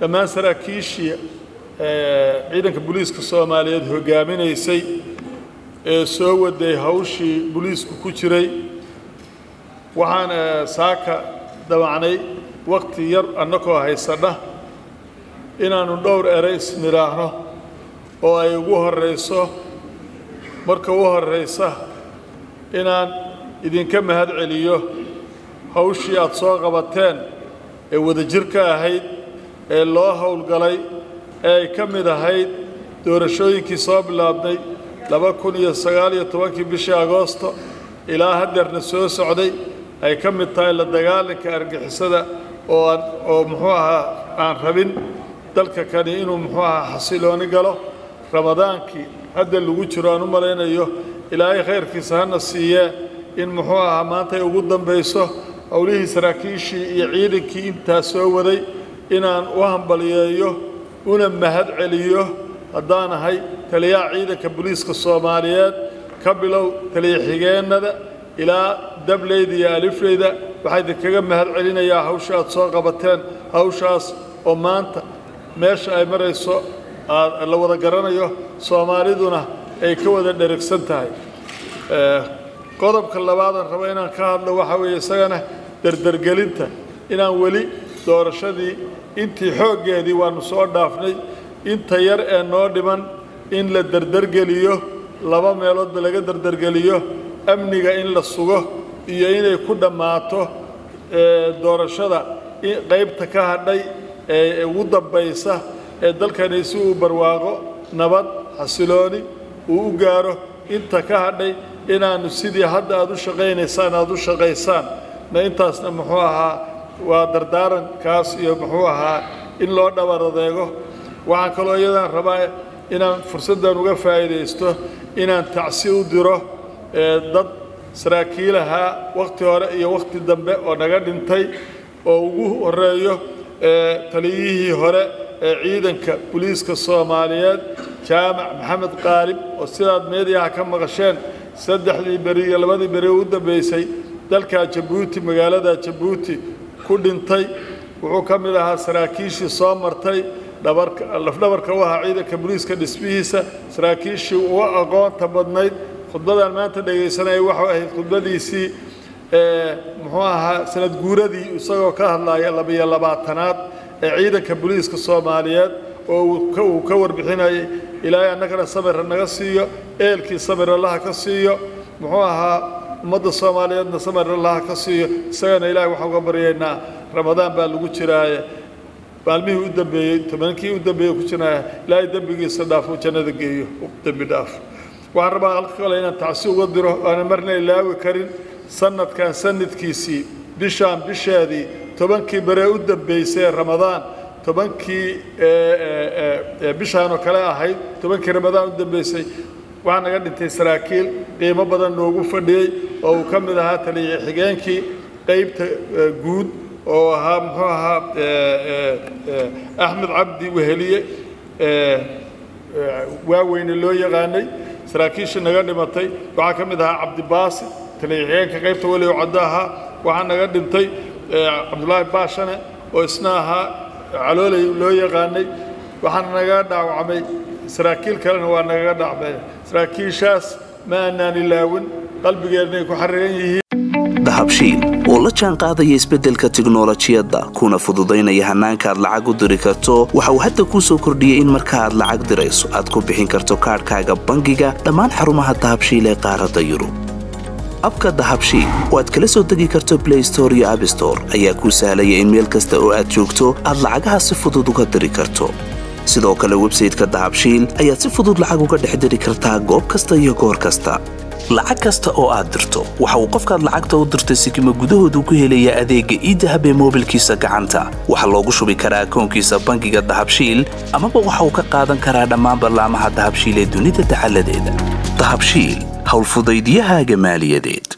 dhammaan saraakiishii ciidanka booliiska soomaaliyeed hogaaminaysay ee soo waday hawshii booliisku ku jiray. Waxaan saaka damacnay wakti yar annakoo haysadha inaannu dhowr eray isnidhaahno oo ay ugu horrayso marka u horraysa inaan idinka mahad celiyo hawshii aad soo qabateen ee wadajirka ahayd ee loo howlgalay ee ay ka mid ahayd doorashooyinkii soo bilaabnay laba kun iyo sagaal iyo tobankii bishii agoosto ilaa haddeerna soo socday ay ka mid tahay la dagaalanka argixisada oo aan oo muxuu ahaa aan rabin dalka kani inuu muxuu ahaa xasilooni galo. Ramadaankii hadda lagu jiro aan u malaynayo ilaahay khayrkiisa hana siiyee in muxuu ahaa maanta ay ugu dambayso howlihii saraakiishii iyo ciidankii intaa soo waday inaan u hambaliyeeyo una mahad celiyo haddaan ahay taliyaha ciidanka booliiska soomaaliyeed ka bilow taliya xigeennada ilaa dableyda iyo alifleyda waxaa idinkaga mahad celinayaa hawsha aad soo qabateen hawshaas oo maanta meesha ay marayso la wada garanayo soomaaliduna ay ka wada dherigsan tahay. Qodobka labaadaan rabo inaan ka hadlo waxaa weeye isagana derdergelinta inaan weli doorashadii intii xooggeedii waannu soo dhaafnay inta yar ee noo dhiman in la derdergeliyo laba meeloodba laga derdergeliyo amniga in la sugo iyo inay ku dhammaato doorashada qaybta ka hadhay ee ugu dambaysa ee dalkani si uu barwaaqo nabad xasilooni uu u gaaro inta ka hadhay inaannu sidii hadda aad u shaqaynaysaan aad u shaqaysaan. Na intaasna muxuu ahaa waa dardaarankaas iyo muxuu ahaa in loo dhabar adeego waxaan kaloo iyadaan rabaa inaan fursaddan uga faa'iidaysto inaan tacsi u diro dad saraakiilahaa wakhti hore iyo wakhti dambe oo naga dhintay oo ugu horreeyo taliyihii hore ee ciidanka booliiska soomaaliyeed jaamac maxamed qaalib oo sidaad meediyaha ka maqasheen saddexdii beri iyo labadii beri u dambaysay dalka jabuuti magaalada jabuuti ku dhintay wuxuu ka mid ahaa saraakiishii soo martay dhabarka lafdhabarka u ahaa ciidanka booliiska dhismihiisa. Saraakiishii uga aqoonta badnayd khudbadan maanta dhegaysanaya waxau ahayd khudbadiisii muxuu ahaa sanad guuradii isagoo ka hadlaya labiyo labaatanaad ee ciidanka booliiska soomaaliyeed oo uu ka warbixinayay ilaahay annagana sabira naga siiyo eelkii sabir allaha ka siiyo. Muxuu ahaa ummadda soomaaliyeedna sabir allaha ka siiyo isagana ilaahay waxaan uga baryaynaa. Ramadaan baa lagu jiraaye. Maalmihii u dambeeyey tobankii u dambeeyey ku jiraya ilaahay dembigiisa dhaafo jannada geeyo dembi dhaaf. Waxaan rabaa halka kale inaan tacsi uga diro aanan marna ilaawi karin sanadkan sanadkiisii bishaan bisheedii tobankii baree u dambaysay ee ramadaan tobankii bishaan oo kale ahayd tobankii ramadaan u dambaysay waxaa naga dhintay saraakiil qiimo badan noogu fadhiyey oo uu ka mid ahaa taliya xigeenkii qaybta guud oo ahaa muxuu ahaa axmed cabdi weheliye waaweyne loo yaqaanay saraakiishii naga dhimatay. Waxaa ka mid ahaa cabdibaasi taliya xigeenka qaybta weligo caddo ahaa. Waxaa naga dhintay cabdulaahi baashane oo isna ahaa caloolay loo yaqaanay waxaana nagaga dhaawacmay saraakiil kalena waa nagaga dhacmay saraakiishaas ma aanaan ilaawin qalbigeennay ku xariran yihiin. Dahabshiil oo la jaan qaadaya isbeddelka tiknolojiyadda kuna fududaynaya hannaanka aad lacag u diri karto waxa uu hadda kuu soo kordhiyey in marka aad lacag dirayso aad ku bixin karto kaadhkaaga bangiga dhammaan xarumaha dahabshiil ee qaaradda yurub. Abka dahabshiil oo aad kala soo degi karto blay store iyo abstore ayaa kuu sahlaya in meel kasta oo aad joogto aad lacagaha si fudud uga diri karto sidoo kale websayteka dahabshiil ayaad si fudud lacag uga dhex diri kartaa goob kasta iyo goor kasta. Lacag kasta oo aad dirto waxa uu qofkaad lacagta u dirtay sikima gudahoodu ku helayaa adeegga iidahab ee moobilkiisa gacanta. Waxaa loogu shubi karaa akoonkiisa bangiga dahabshiil amaba waxa uu ka qaadan karaa dhammaan ballaamaha dahabshiil ee dunida dacaladeeda dahabshiil howlfudaydiyahaaga maaliyadeed